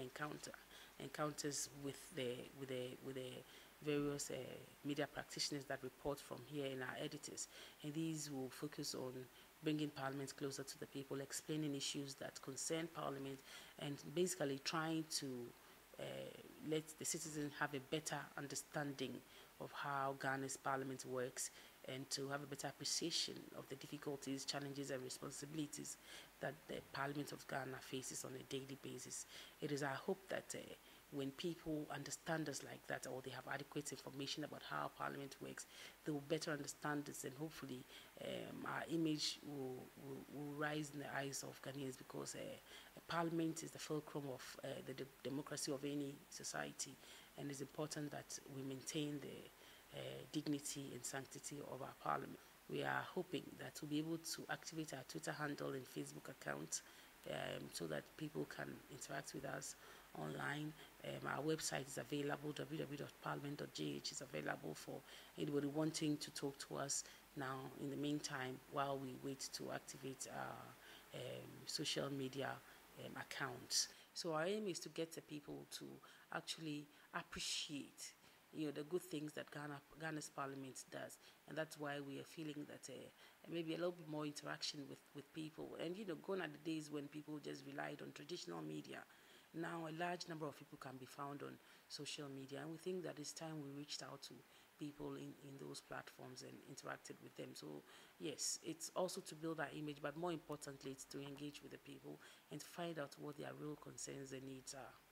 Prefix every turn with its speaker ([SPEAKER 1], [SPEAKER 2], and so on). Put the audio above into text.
[SPEAKER 1] encounter encounters with the with the with the various uh, media practitioners that report from here in our editors, and these will focus on bringing Parliament closer to the people, explaining issues that concern Parliament, and basically trying to uh, let the citizens have a better understanding of how Ghana's Parliament works and to have a better appreciation of the difficulties, challenges, and responsibilities that the Parliament of Ghana faces on a daily basis. It is our hope that uh, when people understand us like that or they have adequate information about how Parliament works, they will better understand this and hopefully um, our image will, will, will, rise in the eyes of Ghanaians because uh, Parliament is the fulcrum of uh, the de democracy of any society and it's important that we maintain the uh, dignity and sanctity of our Parliament. We are hoping that we'll be able to activate our Twitter handle and Facebook account um, so that people can interact with us online. Um, our website is available, www.parliament.gh is available for anybody wanting to talk to us now in the meantime while we wait to activate our um, social media um, accounts. So our aim is to get the people to actually appreciate you know the good things that Ghana, Ghana's parliament does, and that's why we are feeling that uh, maybe a little bit more interaction with, with people. And you know, gone are the days when people just relied on traditional media. Now, a large number of people can be found on social media, and we think that it's time we reached out to people in, in those platforms and interacted with them. So, yes, it's also to build our image, but more importantly, it's to engage with the people and find out what their real concerns and needs are.